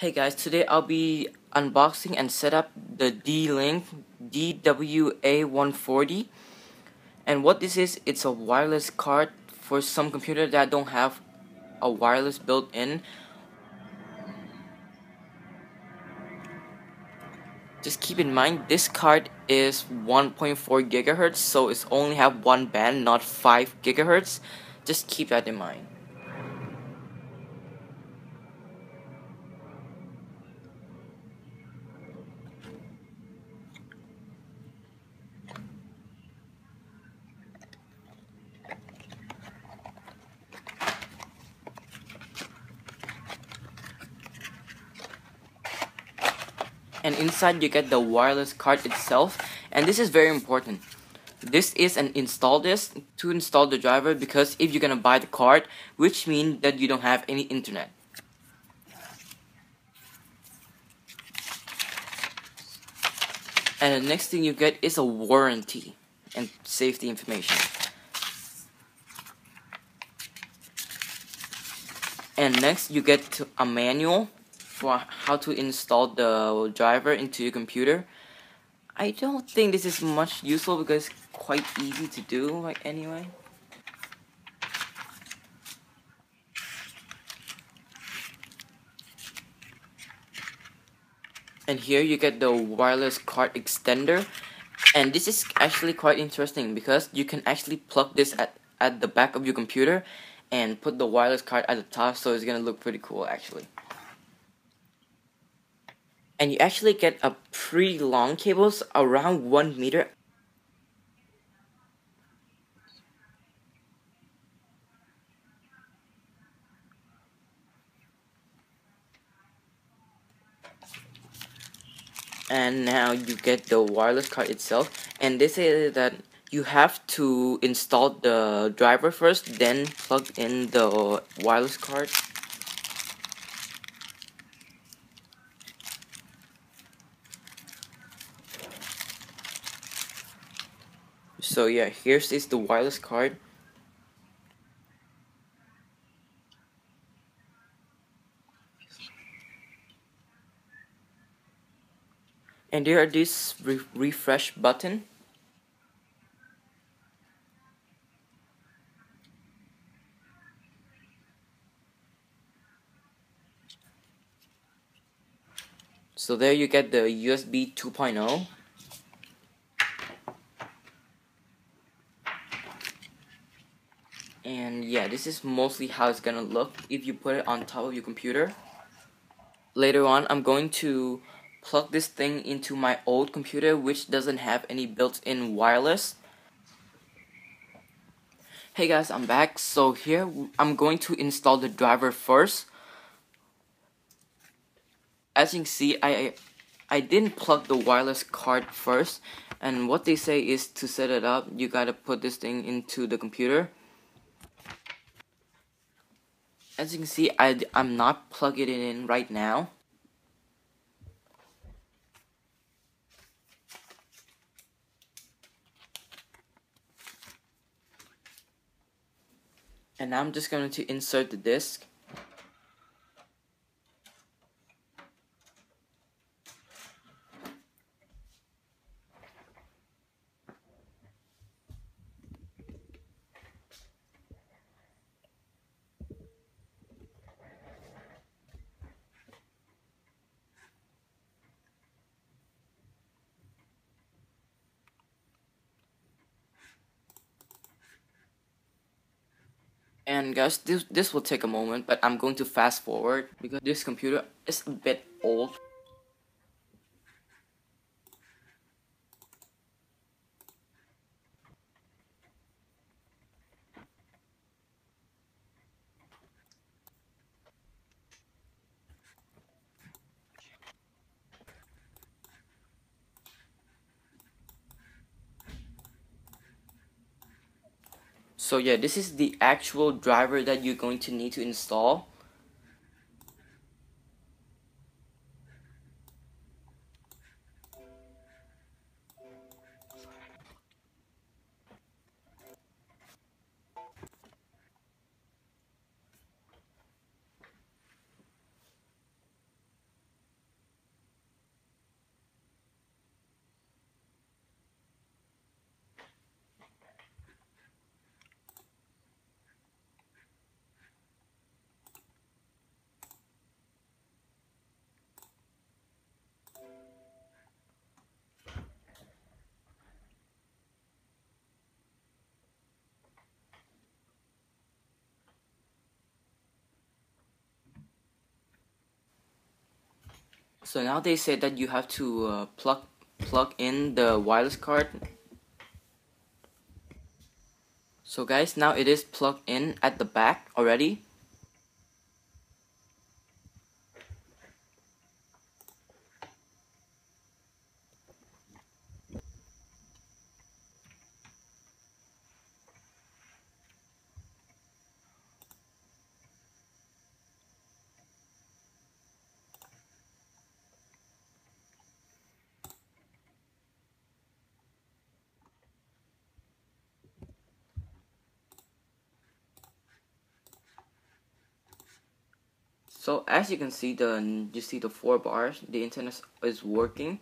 Hey guys, today I'll be unboxing and set up the D-Link DWA140 and what this is, it's a wireless card for some computer that don't have a wireless built in. Just keep in mind this card is 1.4 gigahertz so it's only have one band not 5 gigahertz. Just keep that in mind. And inside you get the wireless card itself. And this is very important. This is an install disk to install the driver because if you're gonna buy the card which means that you don't have any internet. And the next thing you get is a warranty and safety information. And next you get a manual for how to install the driver into your computer. I don't think this is much useful because it's quite easy to do like anyway. And here you get the wireless card extender and this is actually quite interesting because you can actually plug this at, at the back of your computer and put the wireless card at the top so it's gonna look pretty cool actually and you actually get a pretty long cables around one meter. And now you get the wireless card itself. And they say that you have to install the driver first then plug in the wireless card So yeah, here's is the wireless card. And there are this re refresh button. So there you get the USB 2.0 and yeah this is mostly how it's gonna look if you put it on top of your computer. Later on I'm going to plug this thing into my old computer which doesn't have any built-in wireless. Hey guys I'm back. So here I'm going to install the driver first. As you can see I I didn't plug the wireless card first. And what they say is to set it up you gotta put this thing into the computer as you can see, I, I'm not plugging it in right now. And now I'm just going to insert the disc. And guys, this, this will take a moment, but I'm going to fast forward because this computer is a bit old. So yeah, this is the actual driver that you're going to need to install. So now they said that you have to uh, plug plug in the wireless card. So guys, now it is plugged in at the back already. So as you can see the you see the four bars, the internet is working.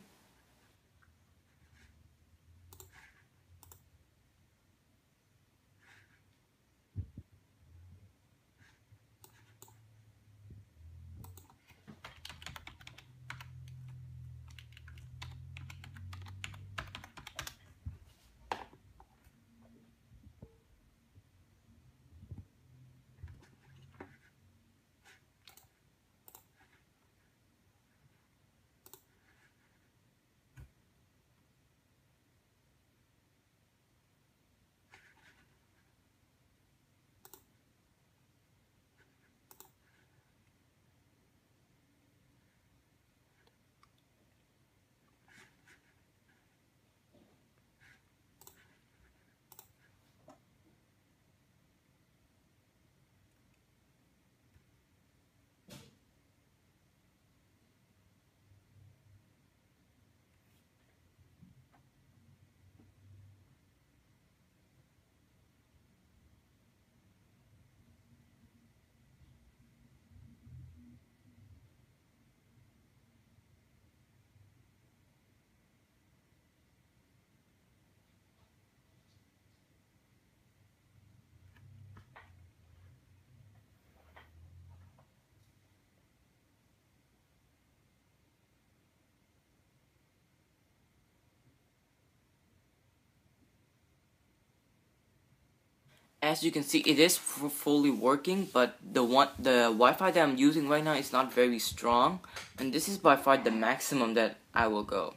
As you can see it is fully working but the one the Wi-Fi that I'm using right now is not very strong and this is by far the maximum that I will go.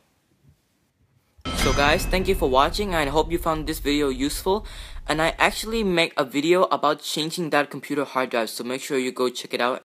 So guys thank you for watching and I hope you found this video useful. And I actually make a video about changing that computer hard drive so make sure you go check it out